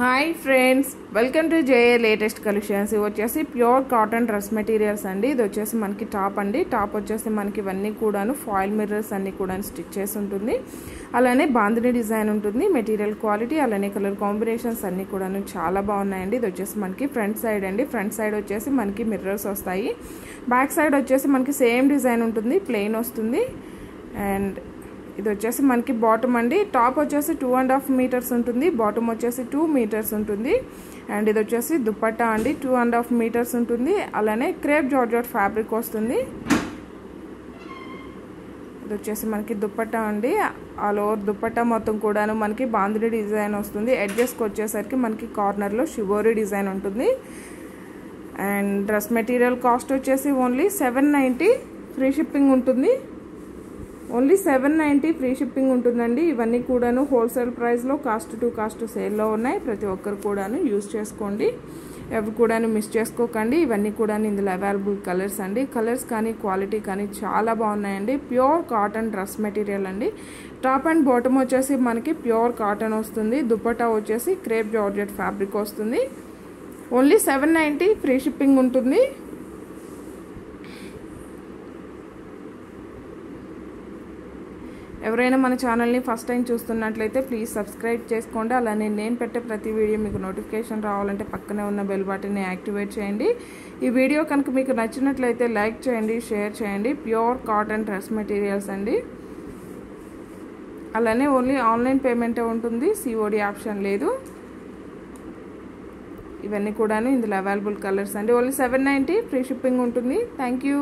Hi friends welcome to J A latest collections ఇవి వచ్చేసి pure cotton dress materials అండి. ఇది వచ్చేసి మనకి టాప్ అండి. టాప్ వచ్చేసి మనకి ఇవన్నీ కూడాను ఫాయిల్ మిర్రర్స్ అన్నీ కూడా స్టిచ్ చేసి ఉంటుంది. అలానే బాంధిని డిజైన్ ఉంటుంది. మెటీరియల్ క్వాలిటీ అలానే కలర్ కాంబినేషన్స్ అన్నీ కూడాను చాలా బాగున్నాయండి. ఇది వచ్చేసి మనకి ఫ్రంట్ సైడ్ అండి. ఫ్రంట్ సైడ్ వచ్చేసి మనకి మిర్రర్స్ వస్తాయి. బ్యాక్ సైడ్ వచ్చేసి మనకి సేమ్ డిజైన్ ఉంటుంది. ప్లెయిన్ వస్తుంది. అండ్ ఇది వచ్చేసి మనకి బాటమ్ అండి. టాప్ వచ్చేసి టూ అండ్ హాఫ్ మీటర్స్ ఉంటుంది. బాటమ్ వచ్చేసి టూ మీటర్స్ ఉంటుంది. అండ్ ఇది వచ్చేసి దుప్పట్టా అండి. టూ అండ్ హాఫ్ మీటర్స్ ఉంటుంది. అలానే క్రేప్ జార్జాట్ ఫ్యాబ్రిక్ వస్తుంది. ఇది వచ్చేసి మనకి దుప్పట్టా అండి. ఆల్ ఓవర్ దుప్పట్టా మొత్తం కూడాను మనకి బాందిని డిజైన్ వస్తుంది. ఎడ్జెస్కి వచ్చేసరికి మనకి కార్నర్లో షిబోరీ డిజైన్ ఉంటుంది. అండ్ డ్రెస్ మెటీరియల్ కాస్ట్ వచ్చేసి only seven ninety free shipping ఉంటుంది. Only seven ninety free shipping ఉంటుందండి. ఇవన్నీ కూడాను హోల్సేల్ ప్రైస్లో కాస్ట్ టు కాస్ట్ సేల్లో ఉన్నాయి. ప్రతి ఒక్కరు కూడాను యూజ్ చేసుకోండి. ఎవరు కూడాను మిస్ చేసుకోకండి. ఇవన్నీ కూడా ఇందులో అవైలబుల్ కలర్స్ అండి. కలర్స్ కానీ క్వాలిటీ కానీ చాలా బాగున్నాయండి. ప్యూర్ కాటన్ డ్రెస్ మెటీరియల్ అండి. టాప్ అండ్ బాటమ్ వచ్చేసి మనకి ప్యూర్ కాటన్ వస్తుంది. దుపట్టా వచ్చేసి క్రేప్ జార్జెట్ ఫ్యాబ్రిక్ వస్తుంది. Only seven ninety free shipping ఉంటుంది. ఎవరైనా మన ఛానల్ని ఫస్ట్ టైం చూస్తున్నట్లయితే ప్లీజ్ సబ్స్క్రైబ్ చేసుకోండి. అలానే నేను పెట్టే ప్రతి వీడియో మీకు నోటిఫికేషన్ రావాలంటే పక్కనే ఉన్న బెల్ బటన్ని యాక్టివేట్ చేయండి. ఈ వీడియో కనుక మీకు నచ్చినట్లయితే లైక్ చేయండి షేర్ చేయండి. ప్యూర్ కాటన్ డ్రెస్ మెటీరియల్స్ అండి. అలానే ఓన్లీ ఆన్లైన్ పేమెంటే ఉంటుంది. సిఓడి ఆప్షన్ లేదు. ఇవన్నీ కూడాను ఇందులో అవైలబుల్ కలర్స్ అండి. Only seven ninety free shipping ఉంటుంది. Thank you.